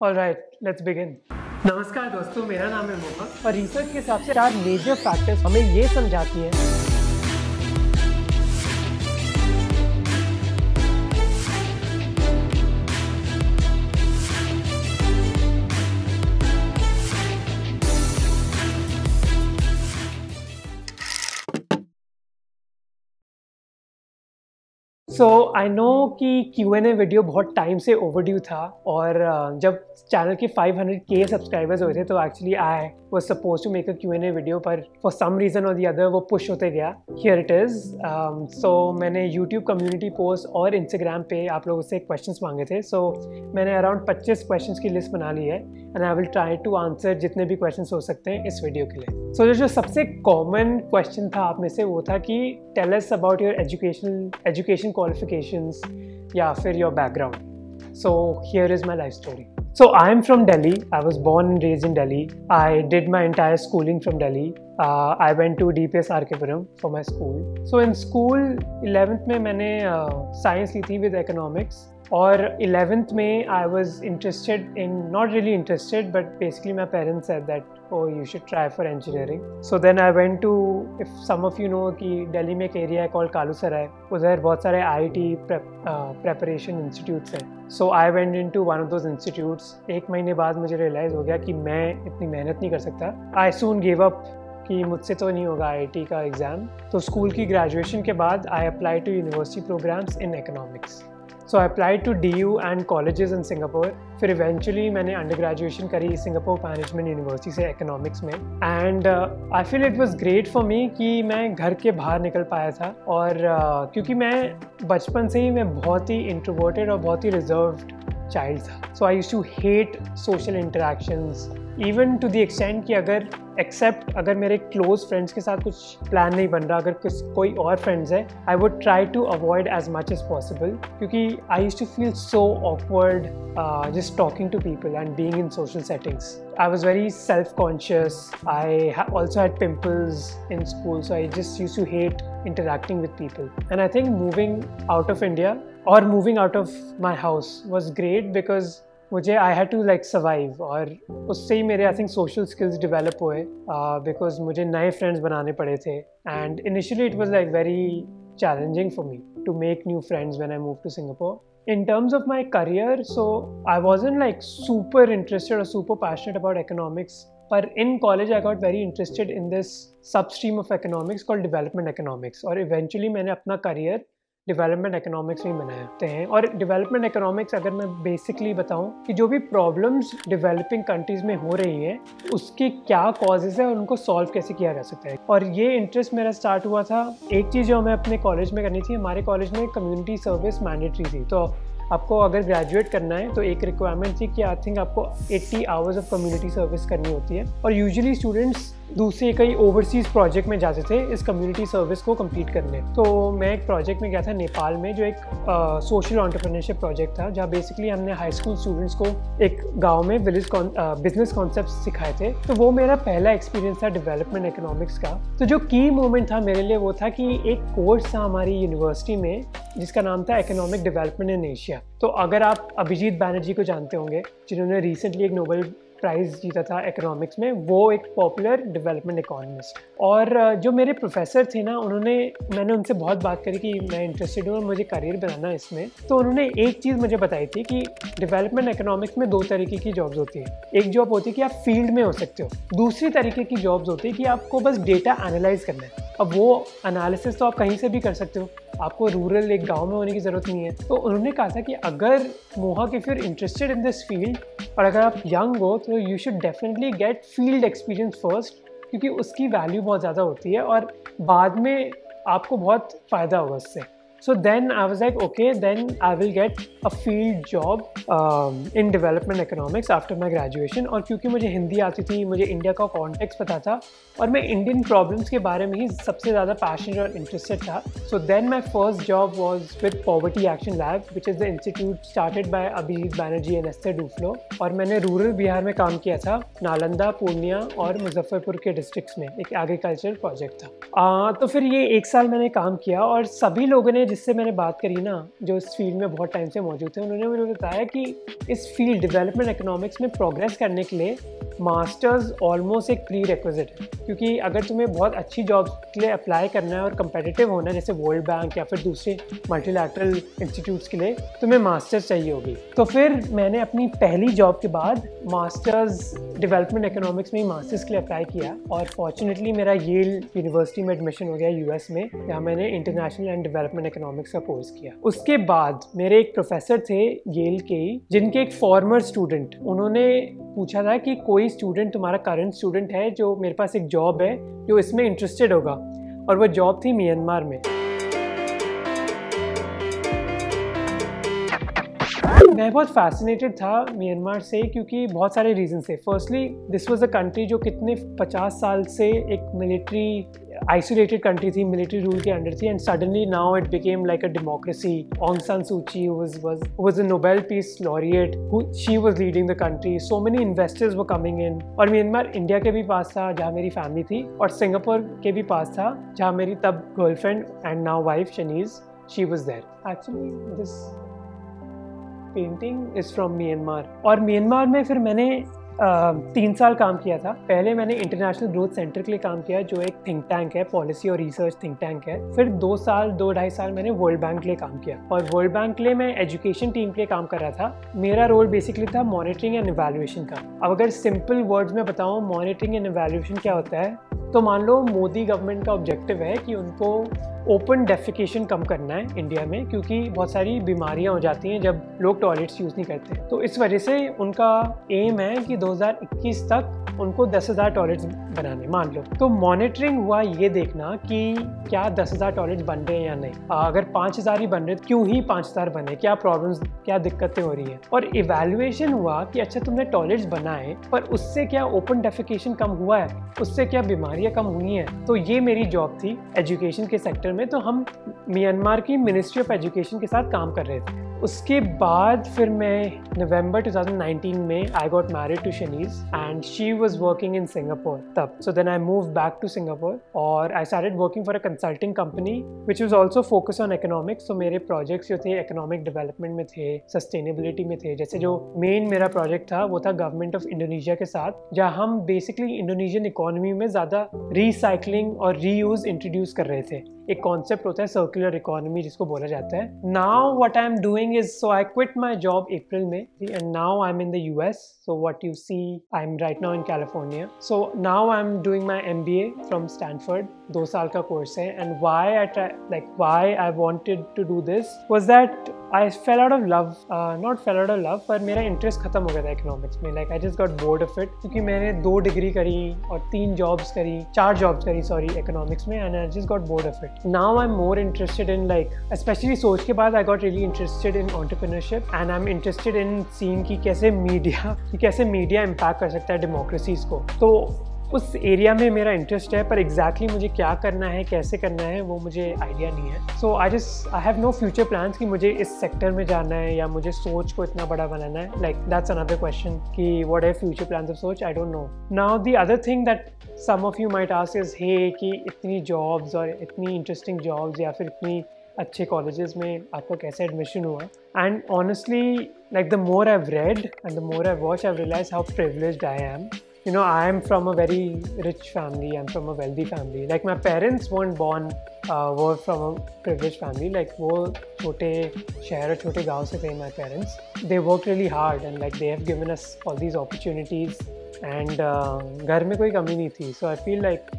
Alright, let's begin. नमस्कार दोस्तों मेरा नाम है मोहम्मद और रिसर्च के हिसाब से चार मेजर फैक्टर्स हमें ये समझाती हैं सो आई नो कि क्यू एन ए वीडियो बहुत टाइम से ओवरड्यू था और uh, जब चैनल के 500 के सब्सक्राइबर्स हुए थे तो actually I was suppose to make a Q n A video पर फॉर सम रीज़न और दी अदर वो पुश होते गया. हियर इट इज़ सो मैंने यूट्यूब कम्युनिटी पोस्ट और इंस्टाग्राम पे आप लोगों से क्वेश्चन मांगे थे. सो so, मैंने अराउंड 25 क्वेश्चन की लिस्ट बना ली है. And I will try to answer जितने भी क्वेश्चन हो सकते हैं इस वीडियो के लिए सो so, जो सबसे कॉमन क्वेश्चन था आप में से वो था कि tell about your education education qualifications या फिर your background so here is my life story so I So I am from Delhi. I was born and raised in Delhi. I did my entire schooling from Delhi. Uh, I went to DPS Arkepuram for my school. So in school 11th में मैंने science uh, ली थी with economics और eleventh में I was interested in not really interested but basically my parents said that oh you should try for engineering so then I went to if some of you know कि दिल्ली में एक area है call Kalu सराय उधर बहुत सारे I I T preparation institutes हैं। So I went into one of those institutes एक महीने बाद मुझे रियलाइज़ हो गया कि मैं इतनी मेहनत नहीं कर सकता। आई सून गिव अप कि मुझसे तो नहीं होगा आईआईटी का एग्ज़ाम तो स्कूल की ग्रेजुएशन के बाद I apply to university programmes in economics so I apply to D U and colleges in Singapore फिर इवेंचुअली मैंने अंडर ग्रेजुएशन करी सिंगापुर मैनेजमेंट यूनिवर्सिटी से इकोनॉमिक्स में. And I feel it was great for me कि मैं घर के बाहर निकल पाया था और uh, क्योंकि मैं बचपन से ही मैं बहुत ही इंट्रोवर्टेड और बहुत ही रिज़र्व चाइल्ड था. So I use to hate social interactions even to the extend कि अगर एक्सेप्ट अगर मेरे क्लोज फ्रेंड्स के साथ कुछ प्लान नहीं बन रहा, अगर कुछ कोई और फ्रेंड्स है I would try to avoid as much as possible क्योंकि I use to feel so awkward just talking to people and being in social settings I was very self conscious I also had pimples in school so I just use to hate interacting with people and I think moving out of India और moving out of my house was great because मुझे I had to like survive और उससे ही मेरे I think social skills develop हुए because मुझे नए friends बनाने पड़े थे and initially it was like very challenging for me to make new friends when I move to Singapore in terms of my career so I was in like super interested और super passionate about economics पर in college I got very interested in this sub stream of economics call development economics और eventually मैंने अपना career development economics में बनाते हैं। और development economics अगर मैं बेसिकली बताऊँ कि जो भी प्रॉब्लम्स डेवलपिंग कंट्रीज़ में हो रही हैं, उसके क्या कॉजेज़ है और उनको सॉल्व कैसे किया जा सकता है? और ये इंटरेस्ट मेरा स्टार्ट हुआ था। एक चीज़ जो हमें अपने कॉलेज में करनी थी, हमारे कॉलेज में कम्युनिटी सर्विस मैंडेटरी थी। तो आपको अगर ग्रेजुएट करना है तो एक रिक्वायरमेंट थी कि आई थिंक आपको 80 आवर्स ऑफ़ कम्युनिटी सर्विस करनी होती है। और यूजुअली स्टूडेंट्स दूसरे कई ओवरसीज़ प्रोजेक्ट में जाते थे इस कम्युनिटी सर्विस को कंप्लीट करने। तो मैं एक प्रोजेक्ट में गया था नेपाल में, जो एक सोशल ऑन्टरप्रनरशिप प्रोजेक्ट था, जहाँ बेसिकली हमने हाई स्कूल स्टूडेंट्स को एक गाँव में विलेज बिज़नेस कॉन्सेप्ट सिखाए थे। तो वो मेरा पहला एक्सपीरियंस था डेवलपमेंट इकोनॉमिक्स का। तो जो की मोमेंट था मेरे लिए वो था कि एक कोर्स था हमारी यूनिवर्सिटी में, जिसका नाम था इकोनॉमिक डेवलपमेंट इन एशिया तो अगर आप अभिजीत बैनर्जी को जानते होंगे, जिन्होंने रिसेंटली एक नोबल प्राइज़ जीता था इकोनॉमिक्स में, वो एक पॉपुलर डेवलपमेंट इकोनॉमिस्ट और जो मेरे प्रोफेसर थे ना, उन्होंने, मैंने उनसे बहुत बात करी कि मैं इंटरेस्टेड हूँ और मुझे करियर बनाना है इसमें। तो उन्होंने एक चीज़ मुझे बताई थी कि डेवलपमेंट इकोनॉमिक्स में दो तरीके की जॉब्स होती है। एक जॉब होती है कि आप फ़ील्ड में हो सकते हो, दूसरी तरीके की जॉब्स होती है कि आपको बस डेटा एनालाइज करना है। अब वो एनालिसिस तो आप कहीं से भी कर सकते हो आपको रूरल एक गाँव में होने की ज़रूरत नहीं है। तो उन्होंने कहा था कि अगर मोहा if your interested in this field और अगर आप यंग हो तो you should definitely get field experience first क्योंकि उसकी वैल्यू बहुत ज़्यादा होती है, और बाद में आपको बहुत फ़ायदा होगा उससे। So then was like, okay, then I will get a field job um, in development economics after my graduation. और क्योंकि मुझे हिंदी आती थी मुझे इंडिया का कॉन्टेक्स्ट पता था और मैं इंडियन प्रॉब्लम्स के बारे में ही सबसे ज़्यादा पैशनेट और इंटरेस्टेड था। So then my first job was with Poverty Action Lab which is the institute started by Abhijit Banerjee and Esther Duflo और मैंने रूरल बिहार में काम किया था नालंदा पूर्णिया और मुजफ्फरपुर के डिस्ट्रिक्ट्स में एक एग्रीकल्चर प्रोजेक्ट था। तो फिर ये एक साल मैंने काम किया और सभी लोगों ने जिससे मैंने बात करी ना, जो इस फ़ील्ड में बहुत टाइम से मौजूद थे, उन्होंने मुझे बताया कि इस फ़ील्ड डेवलपमेंट इकोनॉमिक्स में प्रोग्रेस करने के लिए मास्टर्स ऑलमोस्ट एक प्री रिक्विजिट है। क्योंकि अगर तुम्हें बहुत अच्छी जॉब के लिए अप्लाई करना है और कंपेटिटिव होना है, जैसे वर्ल्ड बैंक या फिर दूसरे मल्टीलैटरल इंस्टीट्यूट्स के लिए, तुम्हें मास्टर्स चाहिए होगी। तो फिर मैंने अपनी पहली जॉब के बाद मास्टर्स डेवलपमेंट इकोनॉमिक्स में मास्टर्स के लिए अप्लाई किया और फॉर्चुनेटली मेरा येल यूनिवर्सिटी में एडमिशन हो गया यूएस में, जहाँ मैंने इंटरनेशनल एंड डेवलपमेंट इकोनॉमिक्स का कोर्स किया। उसके बाद मेरे एक प्रोफेसर थे येल के ही, जिनके एक फॉर्मर स्टूडेंट उन्होंने पूछा था कि कोई स्टूडेंट तुम्हारा करंट स्टूडेंट है जो मेरे पास एक जॉब है, जो इसमें इंटरेस्टेड होगा। और वो जॉब थी म्यांमार में। मैं बहुत फैसिनेटेड था म्यांमार से, क्योंकि बहुत सारे रीजन थे। Firstly this was a country जो कितने 50 साल से एक मिलिट्री आइसोलेटेड कंट्री थी मिलिट्री रूल के अंडर थी and suddenly now it became like a democracy Aung San Suu Kyi was was was a Nobel peace laureate who she was leading the country so many investors were coming in और Myanmar India के भी पास था, जहाँ मेरी family थी, और Singapore के भी पास था, जहाँ मेरी तब girlfriend and now wife Shaneez she was there actually this painting is from Myanmar और म्यांमार में फिर मैंने तीन साल काम किया था। पहले मैंने इंटरनेशनल ग्रोथ सेंटर के लिए काम किया, जो एक थिंक टैंक है पॉलिसी और रिसर्च थिंक टैंक है। फिर दो साल, दो ढाई साल मैंने वर्ल्ड बैंक के लिए काम किया। और वर्ल्ड बैंक के लिए मैं एजुकेशन टीम के लिए काम कर रहा था। मेरा रोल बेसिकली था मॉनिटरिंग एंड इवेल्युएशन का। अब अगर सिंपल वर्ड्स में बताऊँ मॉनिटरिंग एंड इवेल्युएशन क्या होता है? तो मान लो मोदी गवर्नमेंट का ऑब्जेक्टिव है कि उनको ओपन डेफिकेशन कम करना है इंडिया में, क्योंकि बहुत सारी बीमारियाँ हो जाती हैं जब लोग टॉयलेट्स यूज़ नहीं करते। तो इस वजह से उनका एम है कि 2021 तक उनको दस हज़ार टॉयलेट्स बनाने, मान लो। तो मॉनिटरिंग हुआ ये देखना कि क्या दस हज़ार टॉयलेट्स बन रहे हैं या नहीं। अगर पाँच हज़ार ही बन रहे क्यों ही पाँच हज़ार बने? क्या प्रॉब्लम्स क्या दिक्कतें हो रही हैं? और इवेल्युएशन हुआ कि अच्छा तुमने टॉयलेट्स बनाए, पर उससे क्या ओपन डेफिकेशन कम हुआ है? उससे क्या बीमारियाँ कम हुई हैं तो ये मेरी जॉब थी एजुकेशन के सेक्टर में तो हम म्यांमार की मिनिस्ट्री ऑफ़ एजुकेशन के साथ काम कर रहे थे। उसके बाद फिर मैं नवंबर 2019 में I got married to Shaneez and she was working in Singapore तब। So then I move back to Singapore और I started working for a consulting company which was also focus on economics so मेरे projects जो थे economic development में थे sustainability में थे। जैसे जो मेन मेरा प्रोजेक्ट था, वो था गवर्नमेंट ऑफ़ इंडोनेशिया के साथ, जहाँ हम बेसिकली इंडोनेशियन इकोनॉमी में ज़्यादा रिसाइकलिंग और रीयूज इंट्रोड्यूस कर रहे थे। एक कॉन्सेप्ट होता है सर्कुलर इकोनॉमी जिसको बोला जाता है। Now what I am doing is so I quit my job April में and now I am in the U S so what you see I am right now in California so now I am doing my M B A from Stanford दो साल का कोर्स है। And why I try like why I wanted to do this was that I fell out of love not fell out of love पर मेरा interest खत्म हो गया था इकोनॉमिक्स में like I just got bored of it क्योंकि मैंने दो डिग्री करी और तीन जॉब्स करी, चार जॉब्स करी सॉरी इकोनॉमिक्स में and I just got bored of it now I am more interested in like specially Soch के बाद I got really interested in entrepreneurship and I am interested in seen की कैसे media कैसे media impact कर सकता है democracies को. तो उस एरिया में मेरा इंटरेस्ट है, पर एग्जैक्टली exactly मुझे क्या करना है, कैसे करना है, वो मुझे आइडिया नहीं है। So I just I have no future plans कि मुझे इस सेक्टर में जाना है या मुझे सोच को इतना बड़ा बनाना है। लाइक दैट्स अनदर क्वेश्चन कि what are future plans of Soch? I don't know now the other thing that some of you might ask is hey कि इतनी जॉब्स और इतनी इंटरेस्टिंग जॉब्स या फिर इतनी अच्छे कॉलेजेस में आपका कैसे एडमिशन हुआ? And honestly like the more I read and the more I watch I realise how privilege I am you know i am from a very rich family i'm from a wealthy family like my parents weren't born uh, were from a privileged family like wo chote shahar chote gaon se the my parents they worked really hard and like they have given us all these opportunities and घर में कोई कमी नहीं थी so I feel like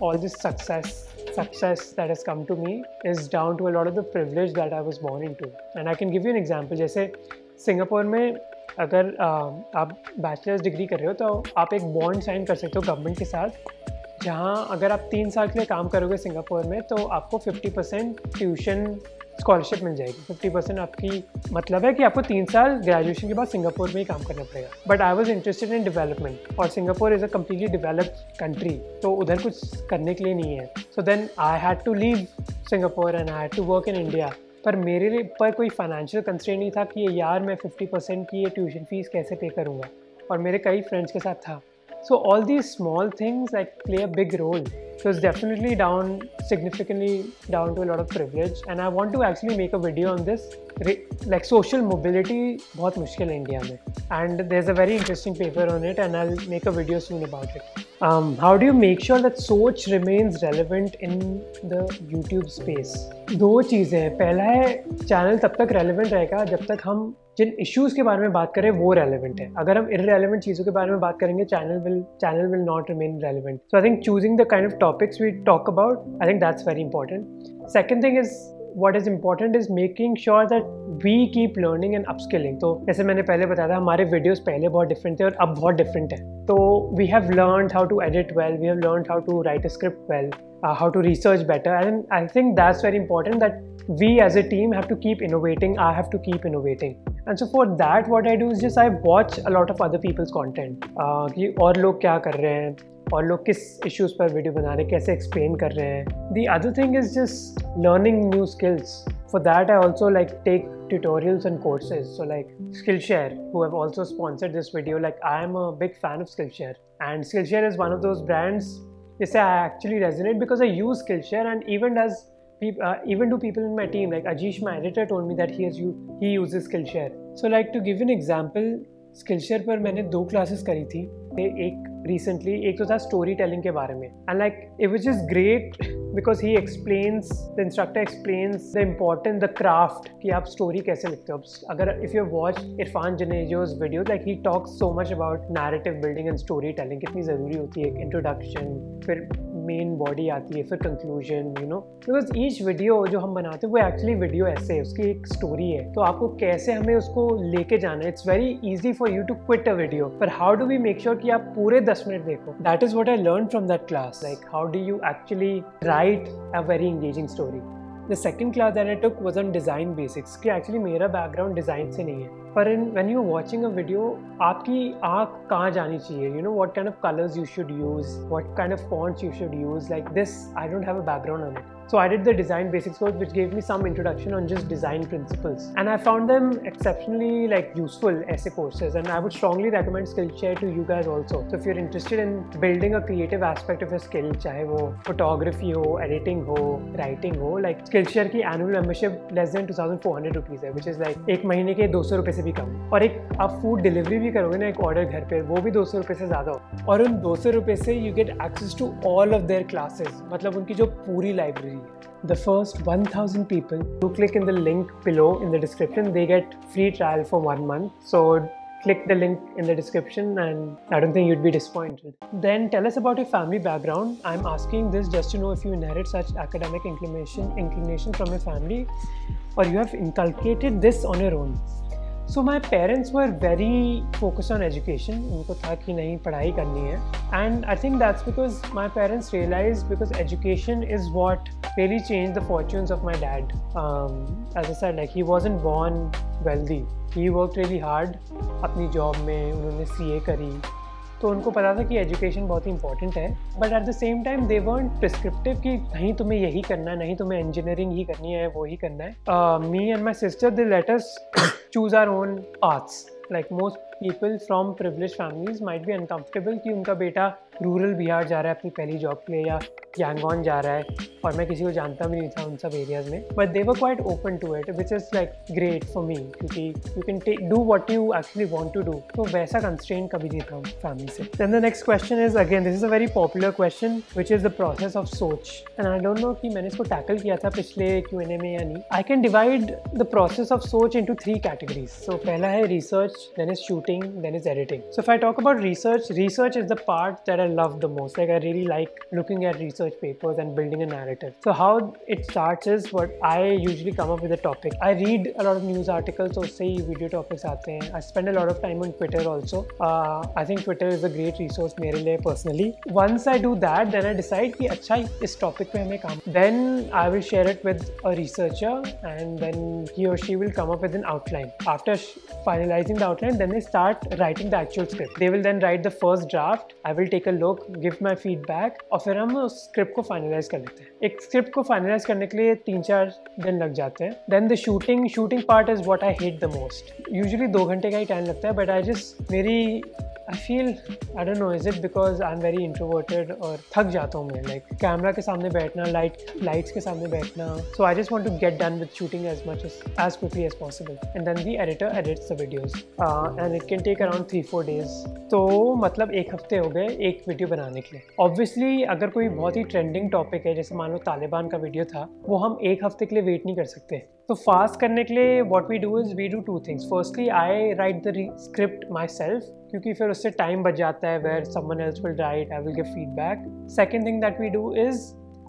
all this success success that has come to me is down to a lot of the privilege that I was born into and I can give you an example जैसे Singapore में अगर आप bachelors degree कर रहे हो तो आप एक बॉन्ड साइन कर सकते हो गवर्नमेंट के साथ, जहाँ अगर आप तीन साल के लिए काम करोगे सिंगापुर में तो आपको 50 परसेंट ट्यूशन स्कॉलरशिप मिल जाएगी। 50 परसेंट आपकी मतलब है कि आपको तीन साल ग्रेजुएशन के बाद सिंगापुर में ही काम करना पड़ेगा। But I was interested in development और Singapore is a completely developed country तो उधर कुछ करने के लिए नहीं है। So then I had to leave Singapore and I had to work in India पर मेरे पर कोई फाइनेंशियल कंस्ट्रेंट नहीं था कि यार मैं 50 परसेंट की ये ट्यूशन फ़ीस कैसे पे करूँगा। और मेरे कई फ्रेंड्स के साथ था। So all these small things like play a big role. So it's definitely down significantly down to a lot of privilege. And I want to actually make a video on this. Like social mobility बहुत मुश्किल है India में. And there's a very interesting paper on it and I'll make a video soon about it. Um, how do you make sure that सोच remains relevant in the YouTube space? दो चीज़ें हैं पहला है चैनल तब तक relevant रहेगा जब तक हम जिन इश्यूज़ के बारे में बात करें, वो रेलिवेंट है। अगर हम इरेलीवेंट चीज़ों के बारे में बात करेंगे channel will channel will not remain relevant so I think choosing the kind of topics we talk about I think that's very important second thing is what is important is making sure that we keep learning and upskilling. तो जैसे मैंने पहले बताया था, हमारे videos पहले बहुत different थे और अब बहुत डिफरेंट है। तो we have learn how to edit well we have learn how to write script well how to research better and I think that's very important that we as a team have to keep innovating i have to keep innovating and so for that what i do is just i watch a lot of other people's content uh, कि और लोग क्या कर रहे हैं और लोग किस इश्यूज़ पर वीडियो बना रहे हैं कैसे एक्सप्लेन कर रहे हैं the other thing is just learning new skills for that i also like take tutorials and courses so like skillshare who have also sponsored this video like i am a big fan of skillshare and skillshare is one of those brands they say i actually resonate because i use skillshare and even as uh, even to people in my team like ajish my editor told me that he has he uses skillshare. So like to give an example skillshare पर मैंने दो classes करी थी। एक recently एक तो था story telling के बारे में। And like it which is great because he explains the instructor explains the important the craft कि आप स्टोरी कैसे लिखते हो। अगर if you watch Irfan Junejo's video like he talks so much about narrative building and story telling कितनी ज़रूरी होती है एक इंट्रोडक्शन फिर मेन बॉडी आती है, फिर conclusion you know because each video जो हम बनाते हैं, वो एक्चुअली वीडियो ऐसे है, उसकी एक स्टोरी है। तो आपको कैसे हमें उसको लेके जाना है? It's very easy for you to quit a video पर how do we make sure कि आप पूरे दस मिनट देखो? That is what I learn from that class like how do you actually write a very engaging story the second class that I took was on design basics कि actually मेरा background design से नहीं है। पर in when you watching a video आपकी आँख कहाँ जानी चाहिए? You know what kind of colours you should use what kind of fonts you should use like this I don't have a background on it so I did the design basics course which gave me some introduction on just design principles and I found them exceptionally like useful ऐसे courses and I would strongly recommend Skillshare to you guys also so if interested in building a creative aspect of a skill चाहे वो photography हो editing हो writing हो like Skillshare की annual membership less than two thousand four hundred rupees है which is like एक महीने के दो सौ रुपए से भी कम और एक आप फ़ूड डिलीवरी भी करोगे ना एक ऑर्डर घर पे वो भी दो सौ से ज़्यादा हो और उन दो सौ से you get access to all of their classes मतलब उनकी जो पूरी library the first 1000 people who click in the link below in the description they get free trial for one month so click the link in the description and I don't think you'd be disappointed. Then tell us about your family background. I'm asking this just to know if you inherit such academic inclination inclination from your family or you have inculcated this on your own. So my parents were very focus on education उनको था कि नहीं, पढ़ाई करनी है। And I think that's because my parents realise because education is what really change the fortunes of my dad as sir like he was in born wealthy he work really hard अपनी job में, उन्होंने सी ए करी। तो उनको पता था कि education बहुत ही इंपॉर्टेंट है but at the same time they won't prescriptive कि नहीं तुम्हें यही करना है नहीं तुम्हें इंजीनियरिंग ही करनी है, वो ही करना है। Me and my sister the latter's choose our own arts like most people from privilege families might भी अनकम्फर्टेबल कि उनका बेटा रूरल बिहार जा रहा है, अपनी पहली जॉब के लिए, या यांगॉन जा रहा है, और मैं किसी को जानता भी नहीं था उन सब एरियाज़ में। But they were quite open to it which is like great for me क्योंकि you can do what you actually want to do तो वैसा कंस्ट्रेन कभी नहीं था फैमिली से। Then the next question is again this is a very popular question which is the process of Soch. And I don't know कि मैंने इसको tackle किया था पिछले क्यू एन ए में या नहीं। I can divide the process of Soch into three categories so पहला है research then is Shooting then is editing so if I talk about research, research is the part that I love the most. Like I really like looking at research papers and building a narrative. So how it starts is what I usually come up with a topic. I read a lot of news articles, so say video topics aate hain. I spend a lot of time on Twitter also. Uh, I think Twitter is a great resource मेरे लिए personally. Once I do that, then I decide कि अच्छा इस topic पे हमें काम. Then I will share it with a researcher, and then he or she will come up with an outline. After finalizing the outline, then they start writing the actual script. They will then write the first draft. I will take a look, give my feedback और फिर हम उस script को finalise कर लेते हैं एक script को फाइनलाइज करने के लिए तीन चार दिन लग जाते हैं then the shooting shooting part is what I hate the most usually दो घंटे का ही टाइम लगता है बट आई जस्ट मेरी I feel I don't know is it because I am very introverted और थक जाता हूँ मैं? लाइक कैमरा के सामने बैठना लाइट लाइट्स के सामने बैठना so I just want to get done with shooting as much as quickly as possible and then the editor edits the videos and it can take around three four days तो मतलब एक हफ़्ते हो गए एक वीडियो बनाने के लिए. ऑब्वियसली अगर कोई बहुत ही ट्रेंडिंग टॉपिक है, जैसे मान लो तालिबान का वीडियो था, वो हम एक हफ़्ते के लिए वेट नहीं कर सकते. तो फास्ट करने के लिए what we do is we do two things firstly I write the script myself क्योंकि फिर उससे टाइम बच जाता है where someone else will write I will give feedback second thing that we do is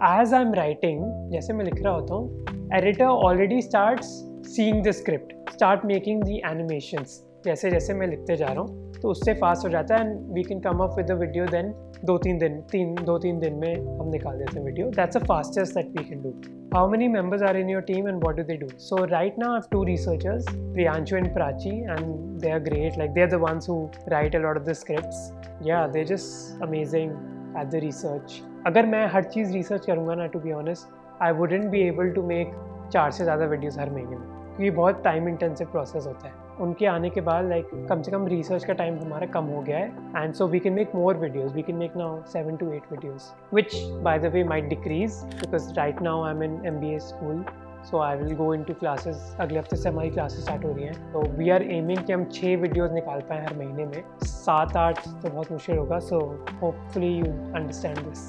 as I am writing जैसे मैं लिख रहा होता हूँ editor already start seeing the script start making the animations जैसे जैसे मैं लिखते जा रहा हूँ तो उससे फास्ट हो जाता है and we can come up with the video then दो तीन दिन, तीन दो तीन दिन में हम निकाल देते हैं video that's a fastest that we can do how many members are in your team and what do they do so right now have two researchers Priyanshu and Prachi and they are great like they are the ones who write a lot of the scripts या they just amazing at the research अगर मैं हर चीज़ research करूँगा ना to be honest I wouldn't be able to make चार से ज़्यादा वीडियोज़ हर महीने में क्योंकि बहुत टाइम इंटेंसिव प्रोसेस होता है उनके आने के बाद लाइक like, कम से कम रिसर्च का टाइम हमारा कम हो गया है। And so we can make more videos we can make now seven to eight videos which by the way might decrease because right now I am in M B A school so I will go in to classes अगले हफ़्ते से हमारी classes start हो रही हैं। तो we are aiming कि हम छः वीडियोज़ निकाल पाएँ हर महीने में। सात आठ तो बहुत मुश्किल होगा। So hopefully you understand this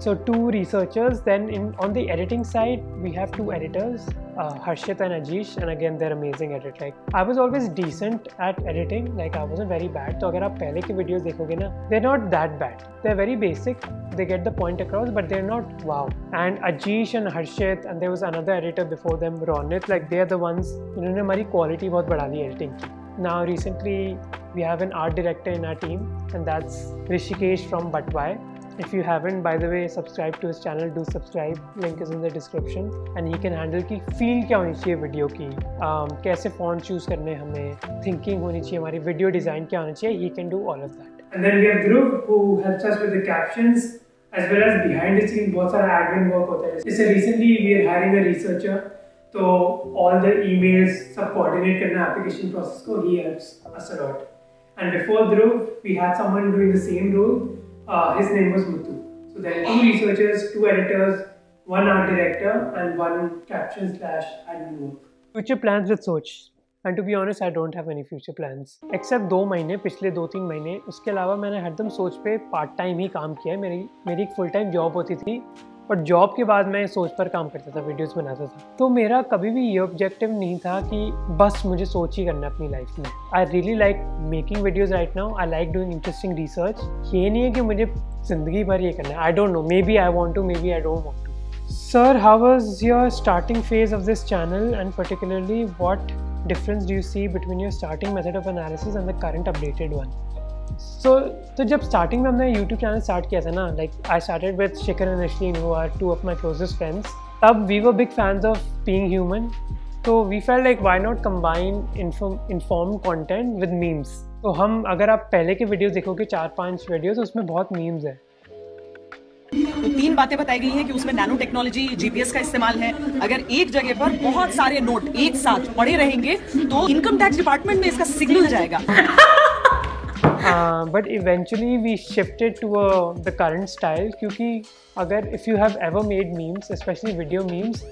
so two researchers. Then in on the editing side, we have two editors, uh, Harshit and Ajish, and again they're amazing at it. Like I was always decent at editing. Like I wasn't very bad. So अगर आप पहले के videos देखोगे ना, they're not that bad. They're very basic. They get the point across, but they're not wow. And Ajish and Harshit, and there was another editor before them, Ronit. Like they're the ones. इन्होंने हमारी quality बहुत बढ़ा दी editing की. Now recently we have an art director in our team, and that's Rishikesh from Batwai. If you haven't, by the way, subscribe to his channel, do subscribe. Link is in the description. And he can handle की feel क्या होनी चाहिए video की um, कैसे font choose करने हमें thinking होनी चाहिए हमारी video design क्या होना चाहिए he can do all of that. And then we have Dhruv who helps us with the captions as well as behind the scenes बहुत सारा admin work होता है जैसे recently we are hiring a researcher तो all the emails सब coordinate करना application process को he helps us a lot. And before Dhruv, we had someone doing the same role uh, his name was Muthu. So there are two researchers, two editors, one art director, and one caption slash admin work. Future plans with Soch. And to be honest I don't have any future plans except दो महीने पिछले दो तीन महीने उसके अलावा मैंने हरदम सोच पे पार्ट टाइम ही काम किया है मेरी मेरी एक फुल टाइम जॉब होती थी और जॉब के बाद मैं सोच पर काम करता था वीडियोस बनाता था। तो मेरा कभी भी ये ऑब्जेक्टिव नहीं था कि बस मुझे सोच ही करना अपनी लाइफ में। I really like making videos right now I like doing interesting research ये नहीं है कि मुझे ज़िंदगी भर ये करना है। I don't know maybe I want to maybe I don't want to sir how was your starting phase of this channel and particularly what difference do you see between your starting method of analysis and the current updated one so तो जब starting में हमने YouTube channel start किया था ना like I started with Shikhar and Ashleen who are two of my closest friends तब we were big fans of Being Human तो we felt like why not combine inform content with memes तो हम, अगर आप पहले के video देखोगे, चार पाँच वीडियोस उसमें बहुत मीम्स है। तो तीन बातें बताई गई हैं कि उसमें नैनो टेक्नोलॉजी जीपीएस का इस्तेमाल है। अगर एक जगह पर बहुत सारे नोट एक साथ पड़े रहेंगे तो इनकम टैक्स डिपार्टमेंट में इसका सिग्नल जाएगा। But eventually we shifted to the current style क्योंकि अगर if you have ever made memes specially video memes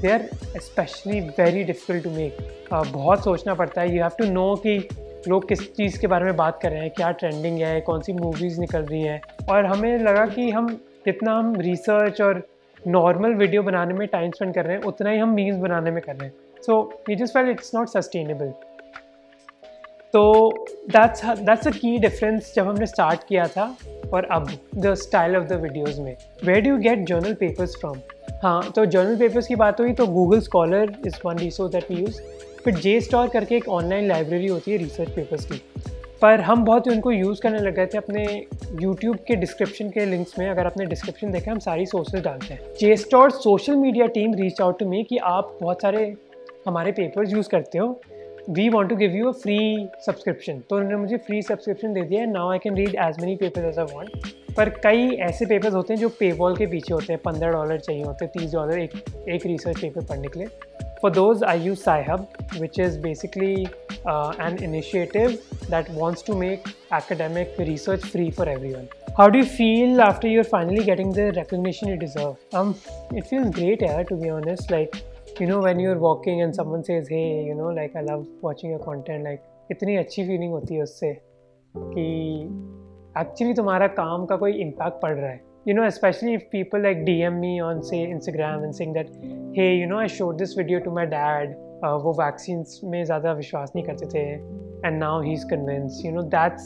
they are specially very difficult to make बहुत सोचना पड़ता है। यू हैव टू नो कि लोग किस चीज़ के बारे में बात कर रहे हैं, क्या ट्रेंडिंग है, कौन सी मूवीज़ निकल रही हैं। और हमें लगा कि हम जितना हम रिसर्च और नॉर्मल वीडियो बनाने में टाइम स्पेंड कर रहे हैं, उतना ही हम मीम्स बनाने में कर रहे हैं। So you just well it's not sustainable तो that's that's a key difference जब हमने स्टार्ट किया था और अब the style of the videos में। Where do you get journal papers from हाँ तो जर्नल पेपर्स की बात हुई तो Google Scholar is one resource that we use फिर जे स्टोर करके एक ऑनलाइन लाइब्रेरी होती है रिसर्च पेपर्स की। पर हम बहुत ही उनको यूज़ करने लग गए थे अपने यूट्यूब के डिस्क्रिप्शन के लिंक्स में। अगर आपने डिस्क्रिप्शन देखें, हम सारी सोर्सेज डालते हैं। JSTOR social media team reach out to me कि आप बहुत सारे हमारे पेपर्स यूज़ करते हो। We want to give you a free subscription तो उन्होंने मुझे फ्री सब्सक्रिप्शन दे दिया है. Now I can read as many paper as I want पर कई ऐसे पेपर्स होते हैं जो पे वॉल के पीछे होते हैं. पंद्रह डॉलर चाहिए होते हैं, तीस डॉलर एक एक रिसर्च पेपर पढ़ने के लिए. फॉर दोज आई यू साहब which is basically an initiative that wants to make academic research free for everyone how do you feel after your finally getting the recognition you deserve it feel great air to be honest like you know, when you're walking and someone says, "Hey, you know, like I love watching your content," like इतनी अच्छी feeling होती है उससे कि actually तुम्हारा काम का कोई इम्पैक्ट पड़ रहा है you know especially if people like dm me on say instagram and saying that hey you know i showed this video to my dad uh, वो vaccines में ज़्यादा विश्वास नहीं करते थे and now he's convinced you know that's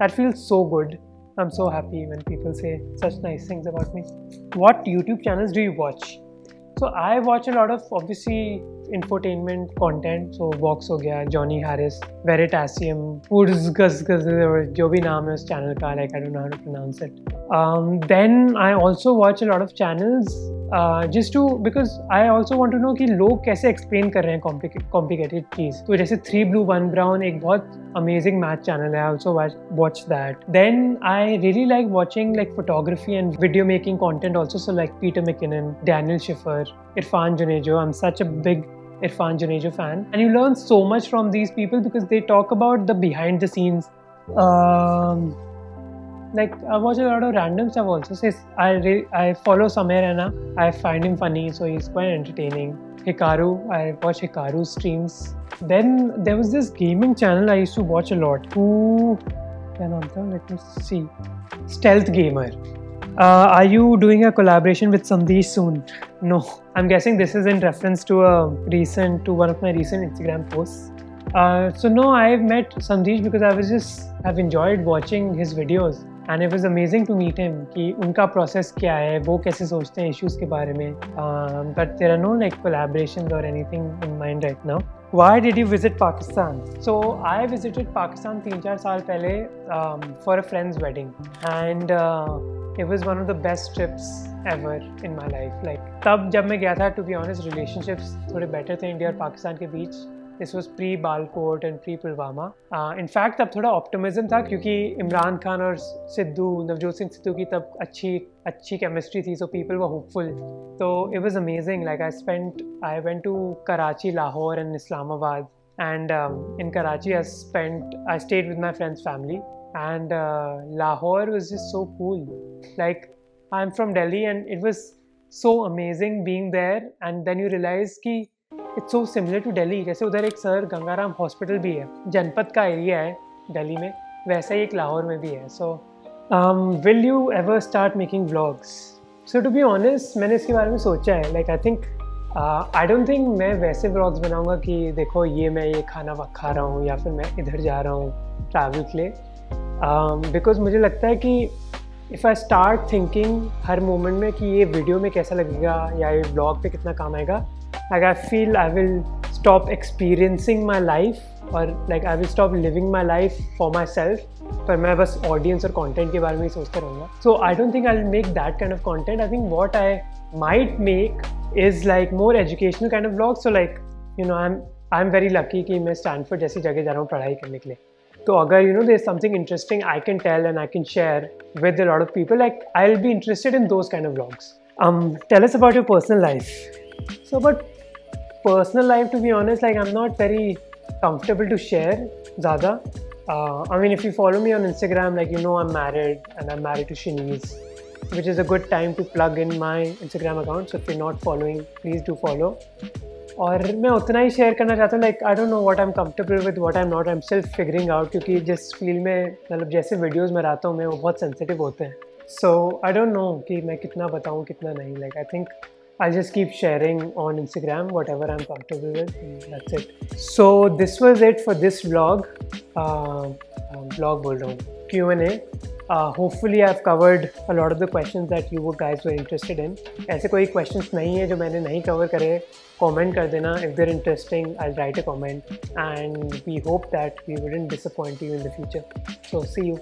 that feels so good i'm so happy when people say such nice things about me what youtube channels do you watch So i watch a lot of obviously infotainment content so box हो गया Johnny Harris Veritasium foods गज गज जो भी नाम है उस channel का like I don't know how to it then I also watch a lot of channels जिस to because I also want to know कि लोग कैसे एक्सप्लेन कर रहे हैं कॉम्प्लिकेटेड चीज़। तो जैसे थ्री ब्लू वन ब्राउन एक बहुत अमेजिंग मैथ चैनल है also watch that then I really like watching like photography and video making content also so like Peter McKinnon Daniel Schiffer Irfan Junejo I am such a big Irfan Junejo fan. And you learn so much from these people because they talk about the behind the scenes. Um, like I watch a lot of random stuff also. Says I re- I follow Samir Rana. I find him funny, so he's quite entertaining. Hikaru, I watch Hikaru streams. Then there was this gaming channel I used to watch a lot. Who? Let me see. Stealth Gamer. Uh, are you doing a collaboration with Sandesh soon? No. I'm guessing this is in reference to a recent to one of my recent Instagram posts. Uh, so no, I've met Sandesh because I was just I've enjoyed watching his videos and it was amazing to meet him कि उनका process क्या है वो कैसे सोचते हैं issues के बारे में um, but there are no like collaborations or anything in mind right now why did you visit Pakistan? So I visited Pakistan तीन चार साल पहले um, for a friend's wedding and uh, it was one of the best trips ever in my life. Like तब जब मैं गया था to be honest relationships थोड़े better थे इंडिया और पाकिस्तान के बीच this was pre Balakot and pre Pulwama in fact अब थोड़ा ऑप्टिमिज्म था क्योंकि इमरान खान और सिद्धू नवजोत सिंह सिद्धू की तब अच्छी अच्छी केमिस्ट्री थी सो पीपल वर होपफुल तो it was amazing like I spent I went to Karachi Lahore and Islamabad and um, in Karachi, I spent I stayed with my friend's family, and uh, Lahore was just so cool. Like I'm from Delhi, and it was so amazing being there. And then you realize कि it's so similar to Delhi जैसे उधर एक sir Gangaram hospital भी है जनपद का area है दिल्ली में वैसा ही एक लाहौर में भी है। So will you ever start making vlogs so to be honest मैंने इसके बारे में सोचा है। Like I think I don't think मैं वैसे व्लॉग्स बनाऊँगा कि देखो ये मैं ये खाना खा रहा हूँ या फिर मैं इधर जा रहा हूँ ट्रैवल के लिए। बिकॉज़ um, मुझे लगता है कि इफ़ आई स्टार्ट थिंकिंग हर मोमेंट में कि ये वीडियो में कैसा लगेगा या ये ब्लॉग पे कितना काम आएगा like, i feel i will stop experiencing my life or, like, i will stop living my life for myself. पर मैं बस ऑडियंस और कंटेंट के बारे में ही सोचता रहूँगा। So I don't think I make that kind of content I think what I might make is like more educational kind of blog so like you know I am I am very lucky कि मैं Stanford जैसी जगह जा रहा हूँ पढ़ाई करने के लिए। तो अगर you know there something interesting I can tell and I can share with a lot of people like I will be interested in those kind of blogs um tell us about your personal life. So personal life to be honest like I am not very comfortable to share ज़्यादा. I mean if you follow me on Instagram like you know I am married and I am married to Shaniz which is a good time to plug in my Instagram account so if you not following please do follow और मैं उतना ही share करना चाहता हूँ like I don't know what I am comfortable with what I am not I am self figuring out क्योंकि जिस field में मतलब जैसे वीडियोज़ में रहता हूँ, मैं वो बहुत सेंसिटिव होते हैं. सो आई डोंट नो कि मैं कितना बताऊँ, कितना नहीं. Like I think I'll just keep sharing on Instagram whatever I'm comfortable with. that's it. So this was it for this vlog. Uh, um, vlog bol raha hu. Q&A. Uh, hopefully I've covered a lot of the questions that you guys were interested in. ऐसे कोई questions नहीं है जो मैंने नहीं cover करे comment कर देना if they're interesting I'll write a comment and we hope that we wouldn't disappoint you in the future. So see you.